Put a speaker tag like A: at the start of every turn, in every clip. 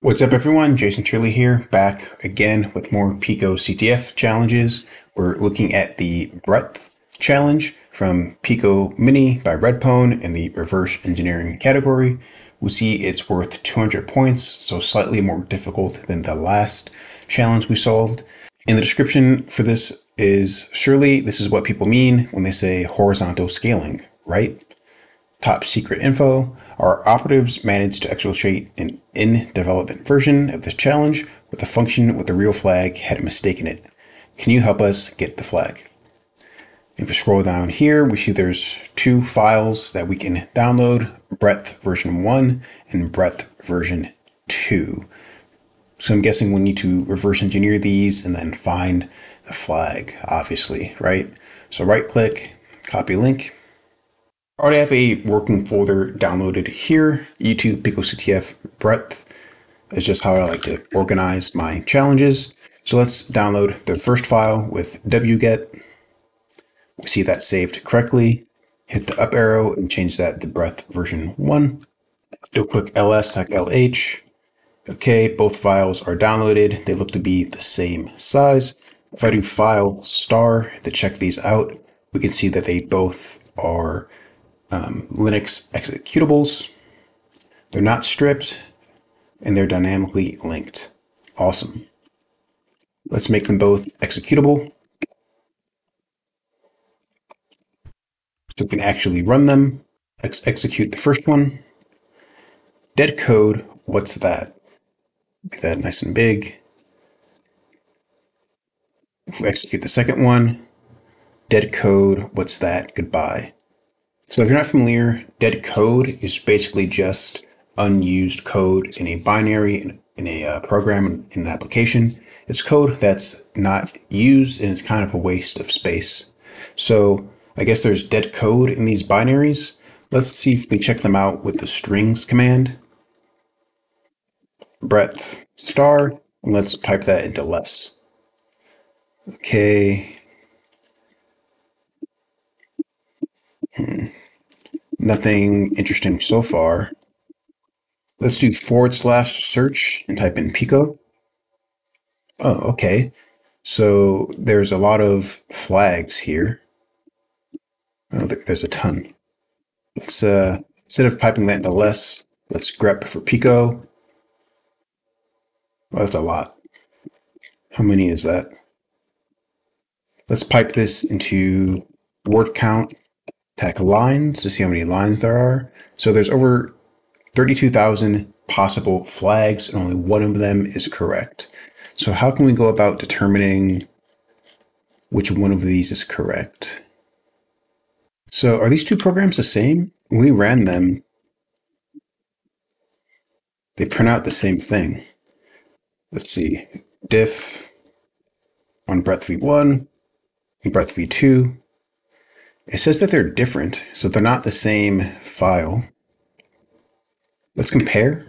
A: What's up everyone, Jason Turley here, back again with more Pico CTF challenges. We're looking at the breadth challenge from Pico Mini by redpwn in the reverse engineering category. We see it's worth 200 points, so slightly more difficult than the last challenge we solved. In the description for this is, surely this is what people mean when they say horizontal scaling, right? Top secret info, our operatives managed to exfiltrate an in-development version of this challenge with a function with the real flag had mistaken it. Can you help us get the flag? If we scroll down here, we see there's two files that we can download, breadth version 1 and breadth version 2. So I'm guessing we need to reverse engineer these and then find the flag, obviously, right? So right click, copy link, already have a working folder downloaded here. YouTube PicoCTF breadth is just how I like to organize my challenges. So let's download the first file with wget. We see that saved correctly. Hit the up arrow and change that to breadth version 1. Do a quick ls tag lh. Okay, both files are downloaded. They look to be the same size. If I do file star to check these out, we can see that they both are um, Linux executables. They're not stripped and they're dynamically linked. Awesome. Let's make them both executable. So we can actually run them. Ex execute the first one. Dead code, what's that? Make that nice and big. If we execute the second one, dead code, what's that? Goodbye. So if you're not familiar, dead code is basically just unused code in a binary, in a uh, program, in an application. It's code that's not used and it's kind of a waste of space. So I guess there's dead code in these binaries. Let's see if we check them out with the strings command. Breadth star, let's pipe that into less. Okay. Hmm. Nothing interesting so far. Let's do forward slash search and type in Pico. Oh, okay. So there's a lot of flags here. Oh, there's a ton. Let's, uh, instead of piping that into less, let's grep for Pico. Well, that's a lot. How many is that? Let's pipe this into word count tech lines to see how many lines there are. So there's over 32,000 possible flags and only one of them is correct. So how can we go about determining which one of these is correct? So are these two programs the same? When we ran them, they print out the same thing. Let's see, diff on breadth v1 and breadth v2 it says that they're different, so they're not the same file. Let's compare.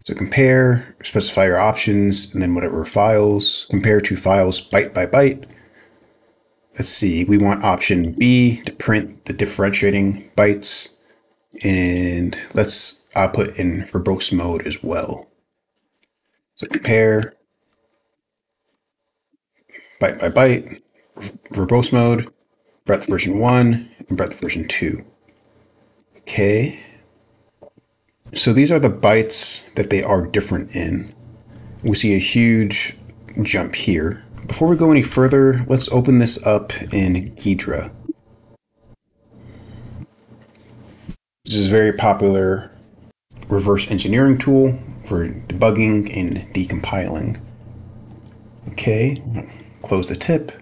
A: So compare, specify your options, and then whatever files, compare two files byte by byte. Let's see, we want option B to print the differentiating bytes, and let's output in verbose mode as well. So compare byte by byte, verbose mode, breadth version 1, and breadth version 2. Okay. So these are the bytes that they are different in. We see a huge jump here. Before we go any further, let's open this up in Ghidra. This is a very popular reverse engineering tool for debugging and decompiling. Okay, close the tip.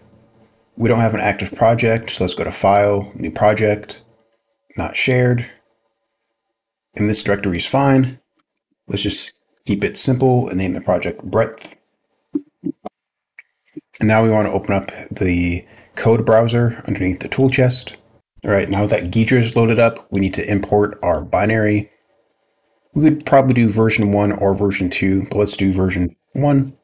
A: We don't have an active project, so let's go to File, New Project, Not Shared. And this directory is fine. Let's just keep it simple and name the project Breadth. And now we want to open up the code browser underneath the tool chest. All right, now that Ghidra is loaded up, we need to import our binary. We could probably do version 1 or version 2, but let's do version 1.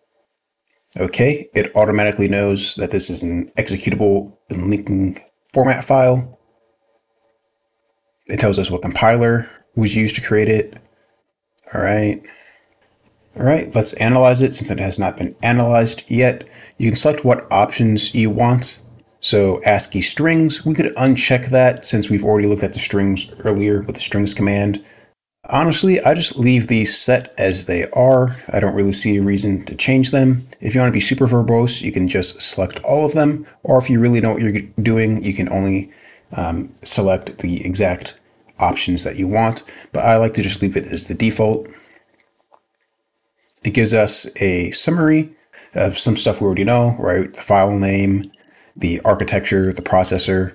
A: Okay, it automatically knows that this is an executable and linking format file. It tells us what compiler was used to create it. All right. All right, let's analyze it since it has not been analyzed yet. You can select what options you want. So ASCII strings, we could uncheck that since we've already looked at the strings earlier with the strings command. Honestly, I just leave these set as they are. I don't really see a reason to change them. If you want to be super verbose, you can just select all of them. Or if you really know what you're doing, you can only um, select the exact options that you want. But I like to just leave it as the default. It gives us a summary of some stuff we already know, right? The file name, the architecture, the processor.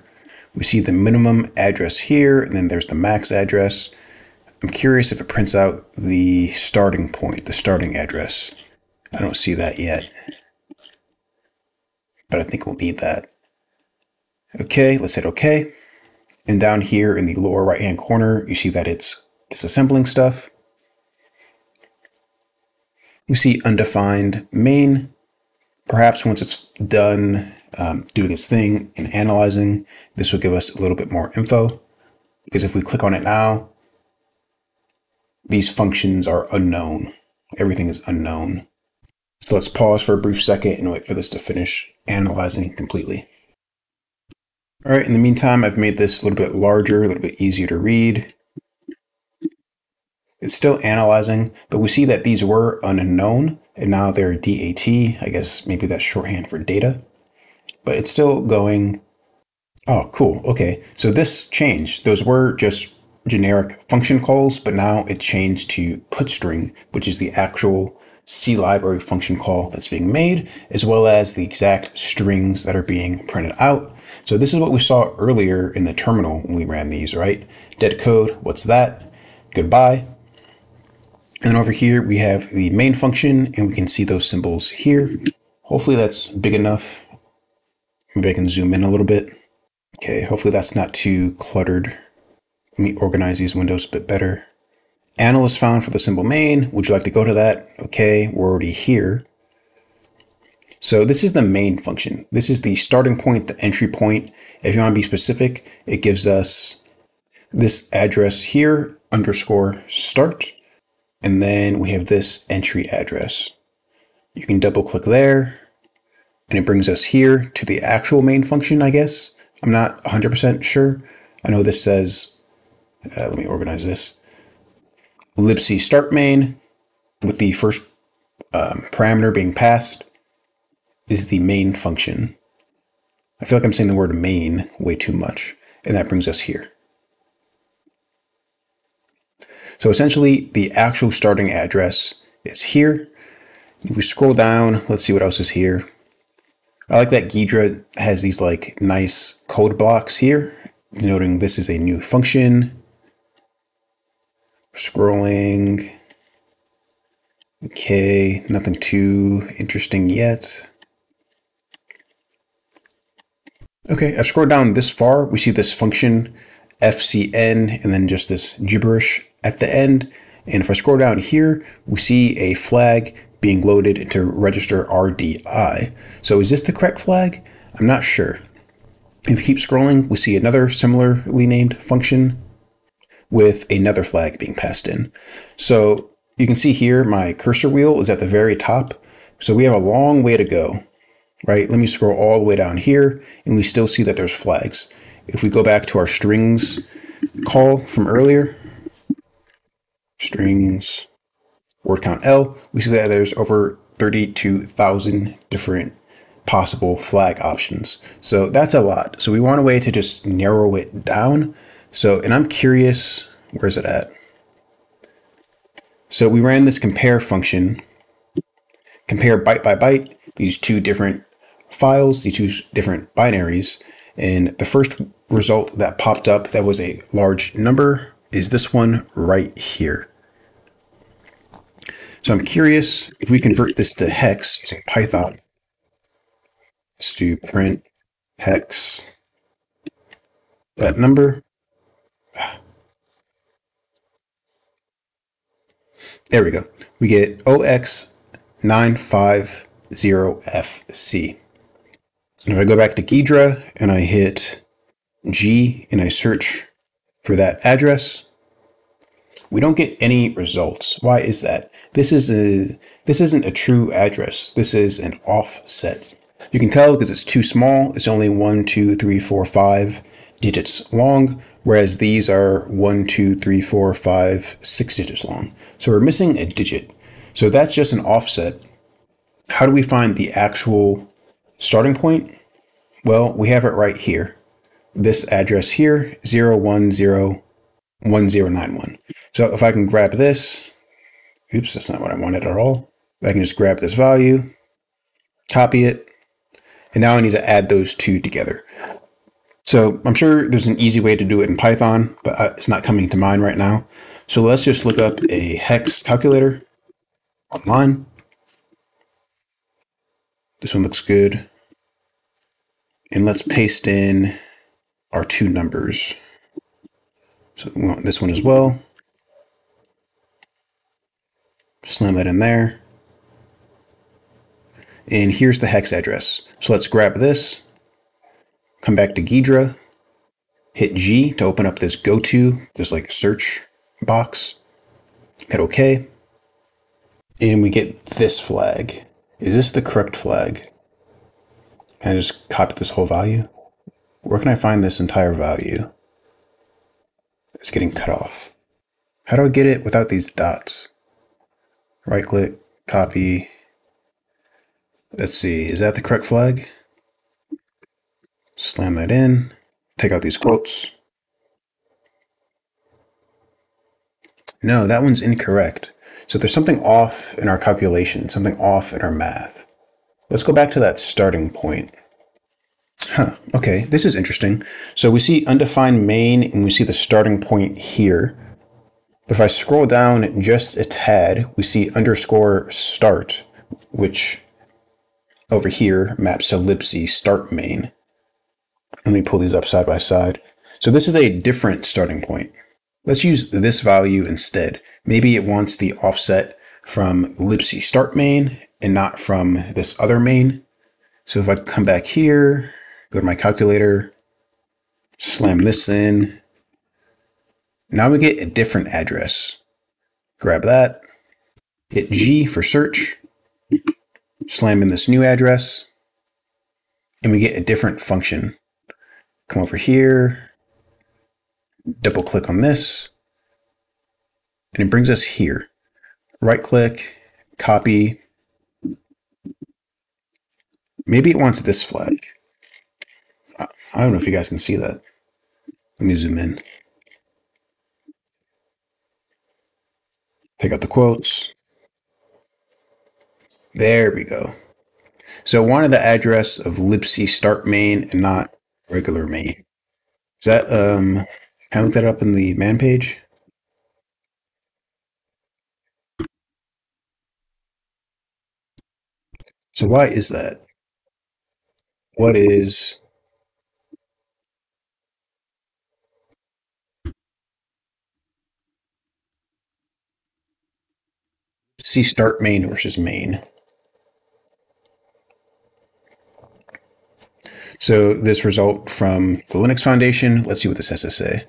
A: We see the minimum address here, and then there's the max address. I'm curious if it prints out the starting point, the starting address. I don't see that yet, but I think we'll need that. Okay, let's hit OK. And down here in the lower right hand corner, you see that it's disassembling stuff. We see undefined main. Perhaps once it's done um, doing its thing and analyzing, this will give us a little bit more info. Because if we click on it now, these functions are unknown. Everything is unknown. So let's pause for a brief second and wait for this to finish analyzing completely. All right, in the meantime, I've made this a little bit larger, a little bit easier to read. It's still analyzing, but we see that these were unknown and now they're DAT. I guess maybe that's shorthand for data, but it's still going. Oh, cool. Okay. So this changed. Those were just generic function calls, but now it changed to put string, which is the actual C library function call that's being made, as well as the exact strings that are being printed out. So this is what we saw earlier in the terminal when we ran these, right? Dead code, what's that? Goodbye. And then over here, we have the main function and we can see those symbols here. Hopefully that's big enough. Maybe I can zoom in a little bit. Okay, hopefully that's not too cluttered. Let me organize these windows a bit better. Analyst found for the symbol main. Would you like to go to that? Okay, we're already here. So this is the main function. This is the starting point, the entry point. If you want to be specific, it gives us this address here, underscore start. And then we have this entry address. You can double click there and it brings us here to the actual main function, I guess. I'm not 100% sure. I know this says, uh, let me organize this. libc start main with the first um, parameter being passed is the main function. I feel like I'm saying the word main way too much. And that brings us here. So essentially, the actual starting address is here. If we scroll down, let's see what else is here. I like that Ghidra has these like nice code blocks here, denoting this is a new function. Scrolling. Okay, nothing too interesting yet. Okay, I've scrolled down this far. We see this function FCN and then just this gibberish at the end. And if I scroll down here, we see a flag being loaded into register RDI. So is this the correct flag? I'm not sure. If we keep scrolling, we see another similarly named function with another flag being passed in. So you can see here, my cursor wheel is at the very top. So we have a long way to go, right? Let me scroll all the way down here and we still see that there's flags. If we go back to our strings call from earlier, strings word count L, we see that there's over 32,000 different possible flag options. So that's a lot. So we want a way to just narrow it down. So, and I'm curious, where's it at? So we ran this compare function, compare byte by byte, these two different files, these two different binaries. And the first result that popped up that was a large number is this one right here. So I'm curious if we convert this to hex using Python. Let's do print hex that number. There we go. We get OX950FC. And if I go back to Ghidra and I hit G and I search for that address, we don't get any results. Why is that? This is a this isn't a true address. This is an offset. You can tell because it's too small. It's only one, two, three, four, five digits long, whereas these are one, two, three, four, five, six digits long. So we're missing a digit. So that's just an offset. How do we find the actual starting point? Well, we have it right here. This address here, 0101091. So if I can grab this, oops, that's not what I wanted at all. I can just grab this value, copy it, and now I need to add those two together. So I'm sure there's an easy way to do it in Python, but uh, it's not coming to mind right now. So let's just look up a hex calculator online. This one looks good. And let's paste in our two numbers. So we want this one as well. Slam that in there. And here's the hex address. So let's grab this, come back to Ghidra, hit G to open up this go to, this like search box, hit OK. And we get this flag. Is this the correct flag? Can I just copy this whole value? Where can I find this entire value? It's getting cut off. How do I get it without these dots? Right click, copy. Let's see, is that the correct flag? Slam that in, take out these quotes. No, that one's incorrect. So there's something off in our calculation, something off in our math. Let's go back to that starting point. Huh, okay, this is interesting. So we see undefined main and we see the starting point here. But if I scroll down just a tad, we see underscore start, which over here maps to start main. Let me pull these up side by side. So this is a different starting point. Let's use this value instead. Maybe it wants the offset from libc start main and not from this other main. So if I come back here, go to my calculator, slam this in. Now we get a different address. Grab that, hit G for search, slam in this new address, and we get a different function. Come over here, double click on this, and it brings us here. Right click, copy. Maybe it wants this flag. I don't know if you guys can see that. Let me zoom in. Take out the quotes. There we go. So I wanted the address of libc start main and not regular main. Is that, um, can I look that up in the man page? So why is that? What is see start main versus main. So this result from the Linux Foundation, let's see what this has to say.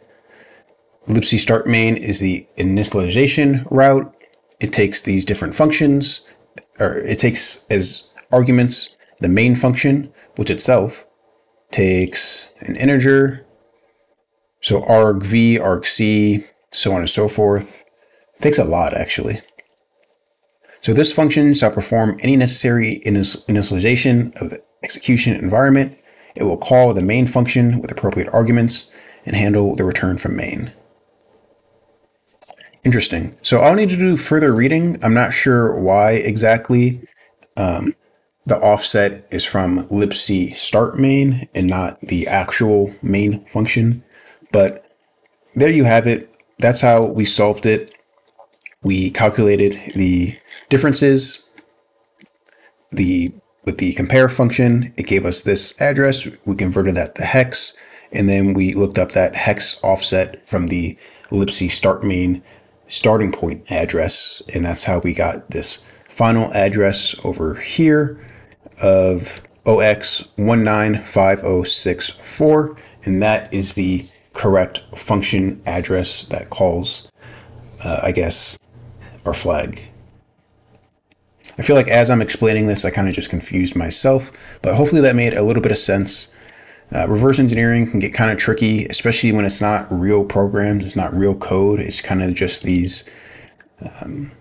A: libc start main is the initialization route. It takes these different functions, or it takes as arguments the main function, which itself takes an integer, so argv, argc, so on and so forth. It takes a lot actually. So this function shall perform any necessary initialization of the execution environment. It will call the main function with appropriate arguments and handle the return from main. Interesting. So I'll need to do further reading. I'm not sure why exactly um, the offset is from libc start main and not the actual main function. But there you have it. That's how we solved it. We calculated the differences. The with the compare function, it gave us this address. We converted that to hex, and then we looked up that hex offset from the libc start main starting point address, and that's how we got this final address over here of OX195064, and that is the correct function address that calls uh, I guess, our flag. I feel like as I'm explaining this, I kind of just confused myself, but hopefully that made a little bit of sense. Uh, reverse engineering can get kind of tricky, especially when it's not real programs, it's not real code, it's kind of just these um,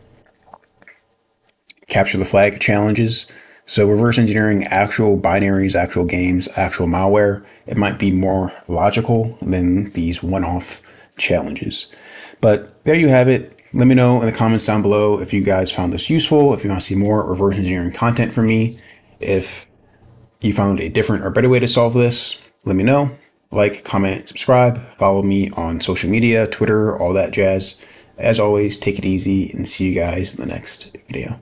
A: capture the flag challenges. So, reverse engineering actual binaries, actual games, actual malware, it might be more logical than these one off challenges. But there you have it. Let me know in the comments down below if you guys found this useful, if you want to see more reverse engineering content from me, if you found a different or better way to solve this, let me know. Like, comment, subscribe, follow me on social media, Twitter, all that jazz. As always, take it easy and see you guys in the next video.